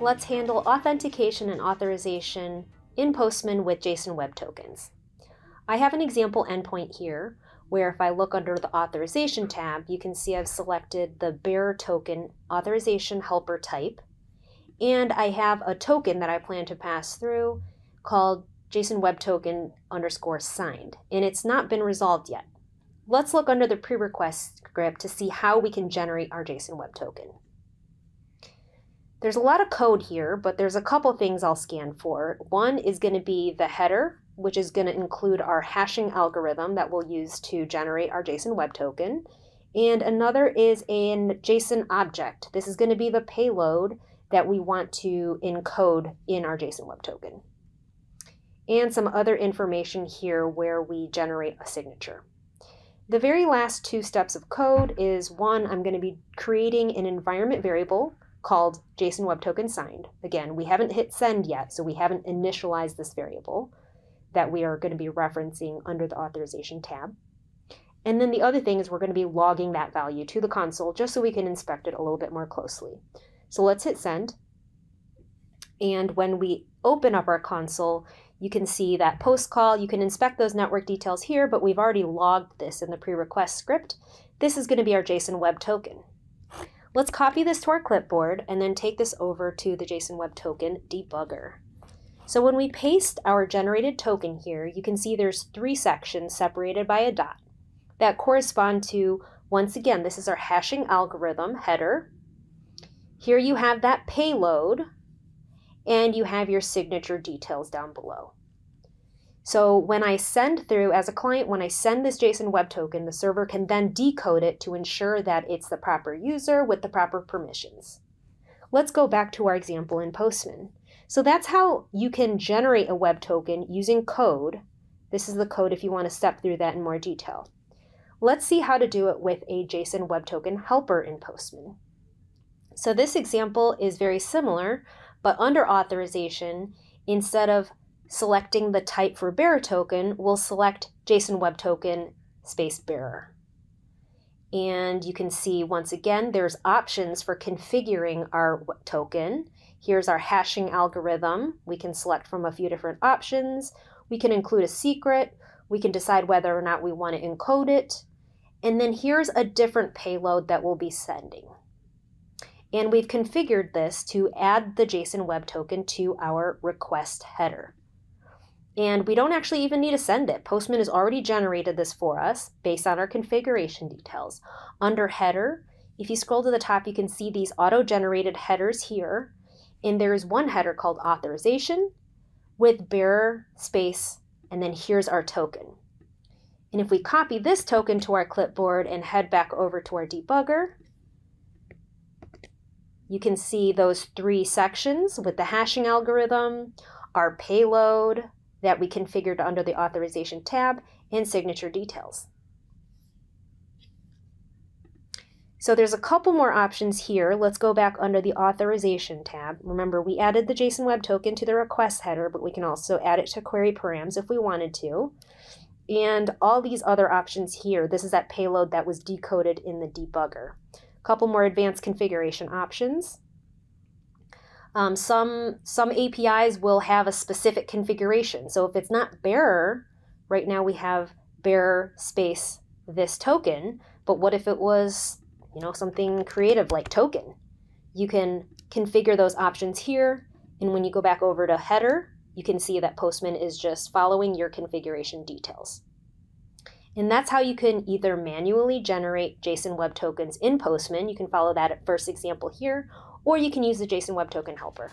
Let's handle authentication and authorization in Postman with JSON Web Tokens. I have an example endpoint here where if I look under the authorization tab, you can see I've selected the bearer token authorization helper type. And I have a token that I plan to pass through called JSON Web Token underscore signed, and it's not been resolved yet. Let's look under the pre-request script to see how we can generate our JSON Web Token. There's a lot of code here, but there's a couple things I'll scan for. One is going to be the header, which is going to include our hashing algorithm that we'll use to generate our JSON Web Token. And another is an JSON object. This is going to be the payload that we want to encode in our JSON Web Token. And some other information here where we generate a signature. The very last two steps of code is one, I'm going to be creating an environment variable called JSON Web Token signed. Again, we haven't hit send yet, so we haven't initialized this variable that we are going to be referencing under the authorization tab. And then the other thing is we're going to be logging that value to the console just so we can inspect it a little bit more closely. So let's hit send. And when we open up our console, you can see that post call, you can inspect those network details here, but we've already logged this in the pre-request script. This is going to be our JSON Web Token. Let's copy this to our clipboard and then take this over to the JSON Web Token debugger. So when we paste our generated token here, you can see there's three sections separated by a dot that correspond to, once again, this is our hashing algorithm header. Here you have that payload, and you have your signature details down below. So when I send through, as a client, when I send this JSON Web Token, the server can then decode it to ensure that it's the proper user with the proper permissions. Let's go back to our example in Postman. So that's how you can generate a web token using code. This is the code if you want to step through that in more detail. Let's see how to do it with a JSON Web Token helper in Postman. So this example is very similar, but under authorization, instead of selecting the type for bearer token, we'll select JSON Web Token space bearer. And you can see once again, there's options for configuring our token. Here's our hashing algorithm. We can select from a few different options. We can include a secret. We can decide whether or not we want to encode it. And then here's a different payload that we'll be sending. And we've configured this to add the JSON Web Token to our request header. And we don't actually even need to send it. Postman has already generated this for us based on our configuration details. Under header, if you scroll to the top, you can see these auto-generated headers here. And there is one header called authorization with bearer space, and then here's our token. And if we copy this token to our clipboard and head back over to our debugger, you can see those three sections with the hashing algorithm, our payload, that we configured under the authorization tab and signature details. So there's a couple more options here. Let's go back under the authorization tab. Remember, we added the JSON Web Token to the request header, but we can also add it to query params if we wanted to. And all these other options here, this is that payload that was decoded in the debugger. A couple more advanced configuration options. Um, some some APIs will have a specific configuration. So if it's not bearer, right now we have bearer space this token. But what if it was, you know, something creative like token? You can configure those options here, and when you go back over to header, you can see that Postman is just following your configuration details. And that's how you can either manually generate JSON Web Tokens in Postman, you can follow that first example here, or you can use the JSON Web Token helper.